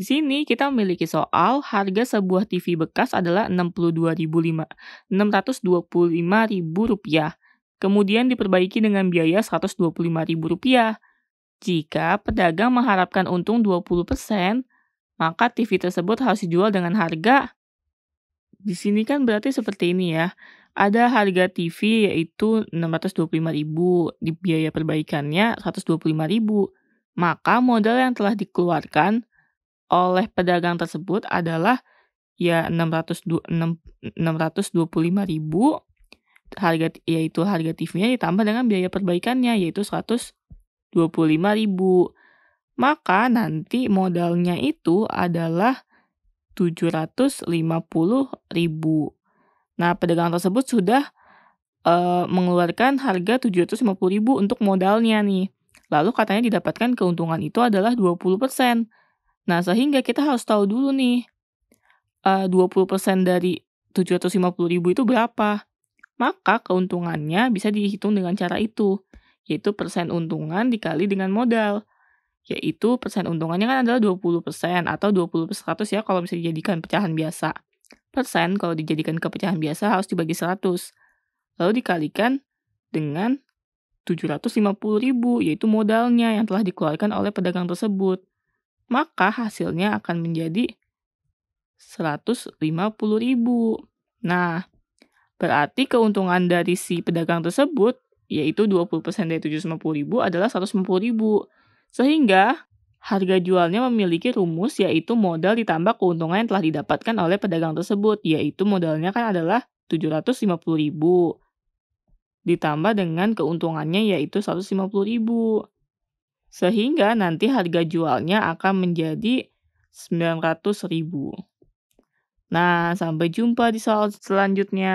Di sini kita memiliki soal harga sebuah TV bekas adalah Rp62.625.000. Kemudian diperbaiki dengan biaya Rp125.000. Jika pedagang mengharapkan untung 20%, maka TV tersebut harus dijual dengan harga di sini kan berarti seperti ini ya. Ada harga TV yaitu Rp625.000, di biaya perbaikannya Rp125.000. Maka modal yang telah dikeluarkan oleh pedagang tersebut adalah ya 625.000 harga yaitu harga TV-nya ditambah dengan biaya perbaikannya yaitu 125.000. Maka nanti modalnya itu adalah 750.000. Nah, pedagang tersebut sudah uh, mengeluarkan harga 750.000 untuk modalnya nih. Lalu katanya didapatkan keuntungan itu adalah 20%. Nah, sehingga kita harus tahu dulu nih, uh, 20% dari 750.000 itu berapa? Maka keuntungannya bisa dihitung dengan cara itu, yaitu persen untungan dikali dengan modal. Yaitu persen untungannya kan adalah 20% atau 20 per 100 ya kalau bisa dijadikan pecahan biasa. Persen kalau dijadikan ke pecahan biasa harus dibagi 100. Lalu dikalikan dengan 750.000 yaitu modalnya yang telah dikeluarkan oleh pedagang tersebut maka hasilnya akan menjadi 150.000. Nah, berarti keuntungan dari si pedagang tersebut yaitu 20% dari 750.000 adalah 150.000. Sehingga harga jualnya memiliki rumus yaitu modal ditambah keuntungan yang telah didapatkan oleh pedagang tersebut yaitu modalnya kan adalah 750.000 ditambah dengan keuntungannya yaitu 150.000. Sehingga nanti harga jualnya akan menjadi 900.000. Nah, sampai jumpa di soal selanjutnya.